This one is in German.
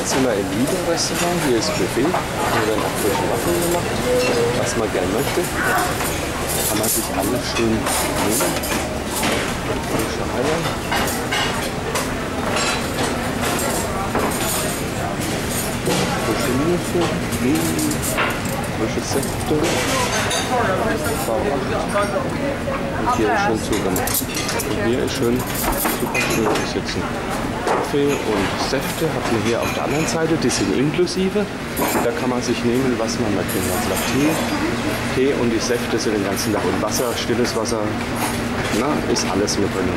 Jetzt sind wir im Liebe-Restaurant. Hier ist Buffet. Hier werden auch frische Waffeln gemacht. Was man gerne möchte, kann man sich alles schön nehmen. Frische Eier. Frische Nüsse, Lilien, frische Säfte. Und hier ist schön zugemacht. Und hier ist schön super schön zu sitzen. Kaffee und Säfte hat man hier auf der anderen Seite, die sind inklusive. Da kann man sich nehmen, was man möchte. Also Tee, Tee und die Säfte sind den ganzen Tag. Und Wasser, stilles Wasser, na, ist alles mit drin.